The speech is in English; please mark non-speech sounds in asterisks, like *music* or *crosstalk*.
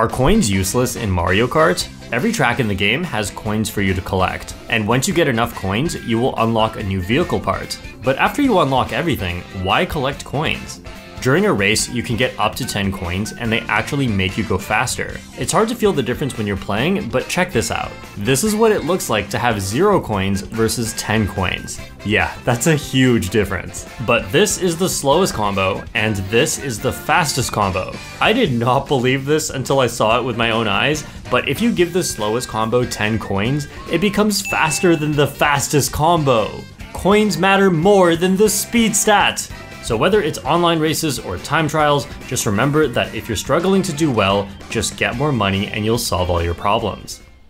Are coins useless in Mario Kart? Every track in the game has coins for you to collect, and once you get enough coins, you will unlock a new vehicle part. But after you unlock everything, why collect coins? During a race, you can get up to 10 coins and they actually make you go faster. It's hard to feel the difference when you're playing, but check this out. This is what it looks like to have 0 coins versus 10 coins. Yeah, *laughs* that's a huge difference. But this is the slowest combo, and this is the fastest combo. I did not believe this until I saw it with my own eyes, but if you give the slowest combo 10 coins, it becomes faster than the fastest combo. Coins matter more than the speed stat. So whether it's online races or time trials, just remember that if you're struggling to do well, just get more money and you'll solve all your problems.